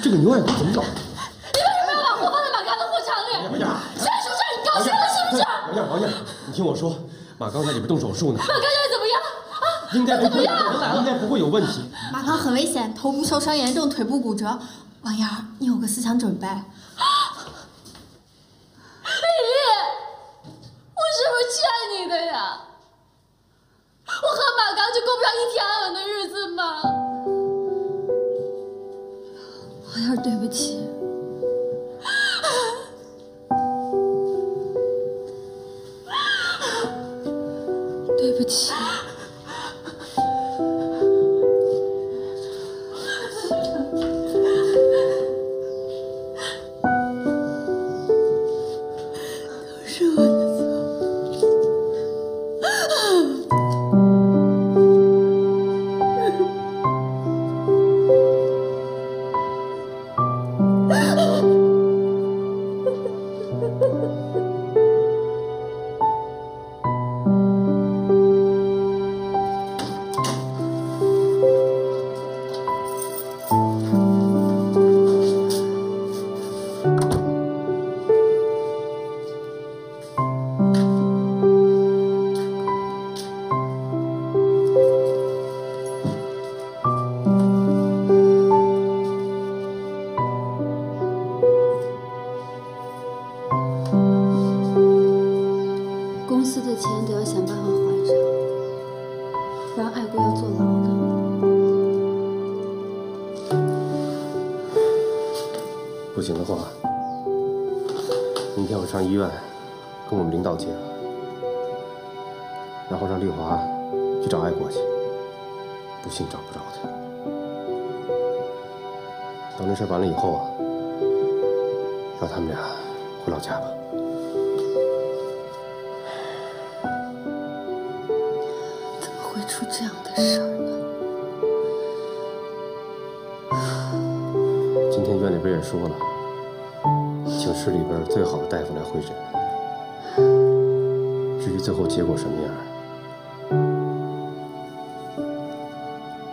这个牛爱国怎么搞？你为什么要把货放在马刚的货场里？王燕，现在出事儿，你高兴了是不是？王艳，王艳，你听我说，马刚在里边动手术呢，马刚现在怎么样？啊，应该不会，怎应该不会有问题。马刚很危险，头部受伤严重，腿部骨折。王艳，你有个思想准备。丽王燕儿，对不起。不行的话，明天我上医院跟我们领导接，然后让丽华去找爱国去，不信找不着他。等这事完了以后啊，让他们俩回老家吧。怎么会出这样的事儿呢？今天院里边也说了，请市里边最好的大夫来会诊。至于最后结果什么样，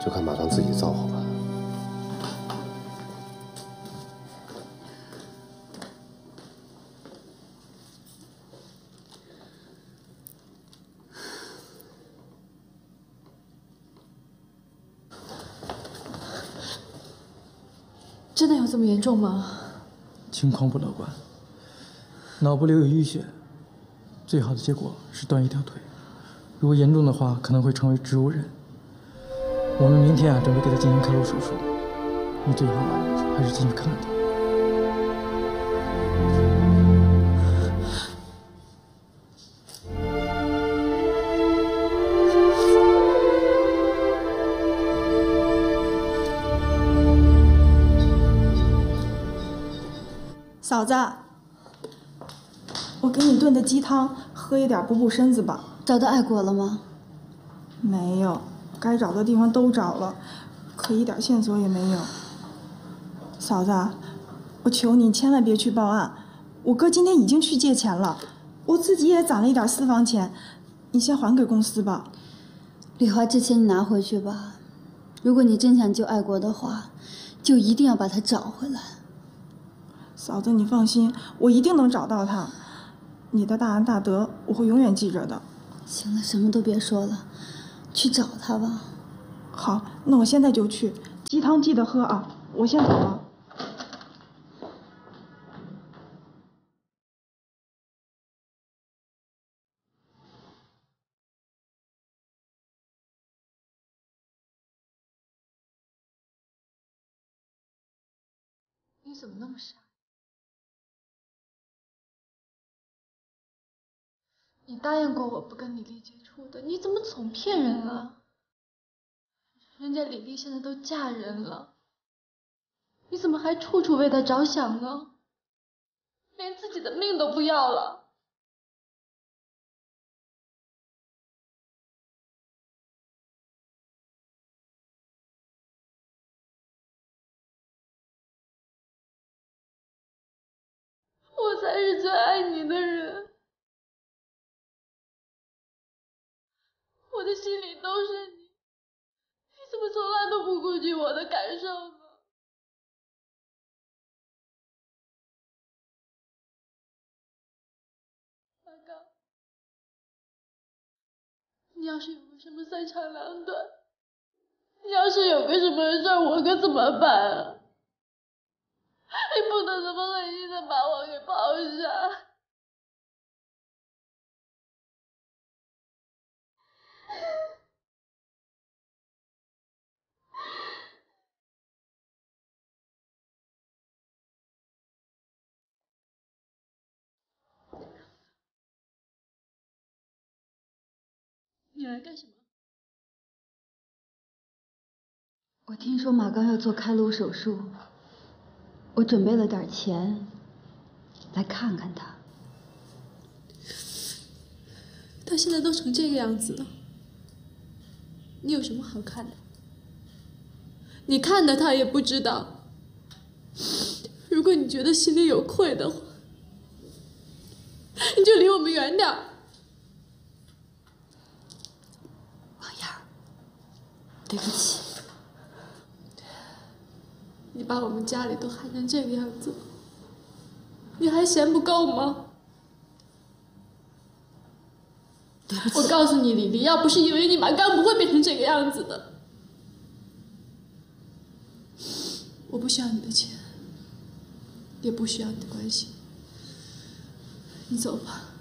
就看马刚自己造化吧。真的有这么严重吗？情况不乐观，脑部留有淤血，最好的结果是断一条腿，如果严重的话，可能会成为植物人。我们明天啊，准备给他进行开颅手术，你最好还是进去看看他。嫂子，我给你炖的鸡汤，喝一点补补身子吧。找到爱国了吗？没有，该找的地方都找了，可一点线索也没有。嫂子，我求你千万别去报案。我哥今天已经去借钱了，我自己也攒了一点私房钱，你先还给公司吧。李华，这钱你拿回去吧。如果你真想救爱国的话，就一定要把他找回来。嫂子，你放心，我一定能找到他。你的大恩大德，我会永远记着的。行了，什么都别说了，去找他吧。好，那我现在就去。鸡汤记得喝啊！我先走了。你怎么那么傻？你答应过我不跟李丽接触的，你怎么总骗人啊？人家李丽现在都嫁人了，你怎么还处处为她着想呢？连自己的命都不要了。都是你你怎么从来都不顾及我的感受呢？你要是有个什么三长两短你要是有个什么事我可怎么办啊？你不能这么狠心的把我给抛下。你来干什么？我听说马刚要做开颅手术，我准备了点钱，来看看他。他现在都成这个样子了，你有什么好看的？你看的他也不知道。如果你觉得心里有愧的话，你就离我们远点儿。王燕儿，对不起，你把我们家里都害成这个样子，你还嫌不够吗？对不起。我告诉你，李丽，要不是因为你，马刚不会变成这个样子的。我不需要你的钱，也不需要你的关心。你走吧。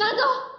拿走。